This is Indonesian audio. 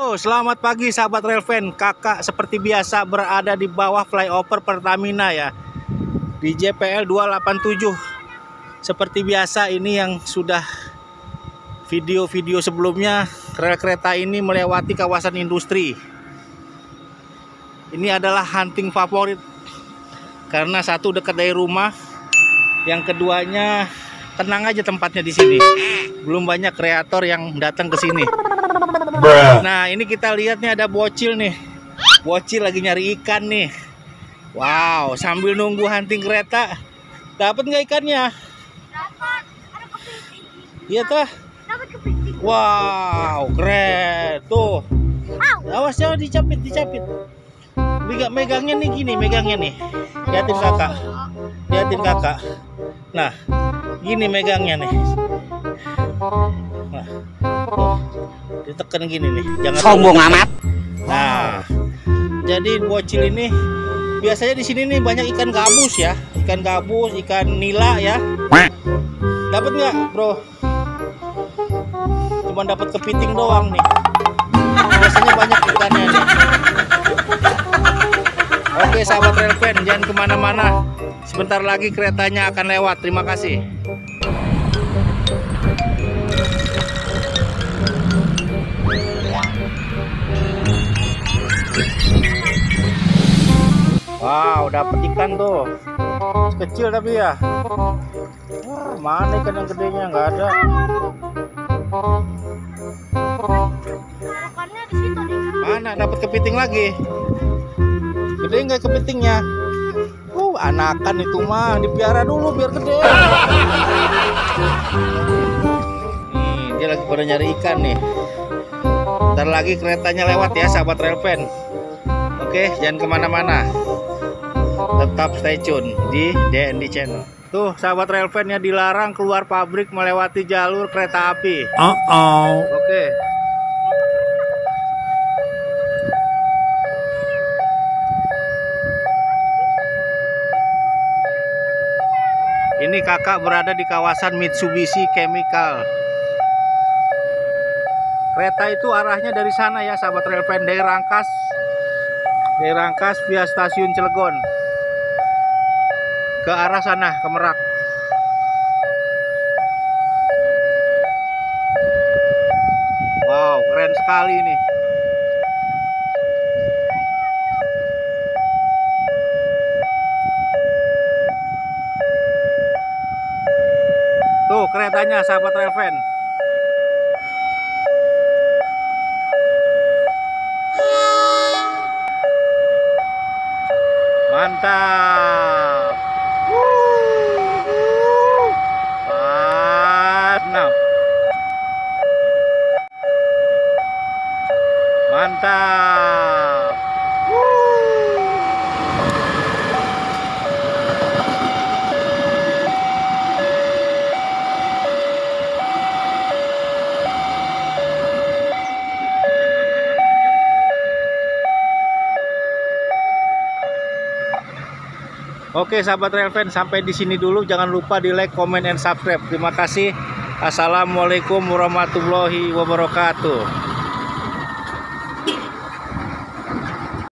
Halo, selamat pagi sahabat Relven. Kakak seperti biasa berada di bawah flyover Pertamina ya. Di JPL 287. Seperti biasa ini yang sudah video-video sebelumnya rel kereta ini melewati kawasan industri. Ini adalah hunting favorit karena satu dekat dari rumah, yang keduanya tenang aja tempatnya di sini. Belum banyak kreator yang datang ke sini. Nah, ini kita lihat nih ada bocil nih. Bocil lagi nyari ikan nih. Wow, sambil nunggu hunting kereta. Dapat nggak ikannya? Dapat. Ada kepiting. Iya tuh. Dapat kepiting. Wow, keren. Tuh. Awas jangan dicapit, dicapit. Megang megangnya nih gini, megangnya nih. Lihatin kakak. Lihatin kakak. Nah, gini megangnya nih. Ditekan gini nih. Jangan Sombong amat. Nah, jadi bocil ini biasanya di sini nih banyak ikan gabus ya, ikan gabus, ikan nila ya. Dapat nggak, bro? Cuman dapat kepiting doang nih. Biasanya banyak ikannya nih. Oke, sahabat Relven, jangan ke mana-mana. Sebentar lagi keretanya akan lewat. Terima kasih. Wow, dapat ikan tuh. Kecil tapi ya. Wah, mana ikan yang gedenya? Nggak ada. Mana dapat kepiting lagi? Gede nggak kepitingnya? Uh, anakan itu mah dipiara dulu biar gede. Nih, dia lagi pada nyari ikan nih. Ntar lagi keretanya lewat ya, sahabat Relven. Oke, jangan ke mana-mana. Tetap stay tune di DND Channel. Tuh, sahabat Relven ya dilarang keluar pabrik melewati jalur kereta api. Oh oh. Oke. Ini kakak berada di kawasan Mitsubishi Chemical. Kereta itu arahnya dari sana ya, sahabat Relven dari Rangkas. Dari Rangkas via stasiun Cilegon. Ke arah sana, ke Merak. Wow, keren sekali ini. Tuh keretanya sahabat Reven. Mantap. Mantap. Mantap. Oke sahabat Relven sampai di sini dulu jangan lupa di like, comment, and subscribe. Terima kasih. Assalamualaikum warahmatullahi wabarakatuh.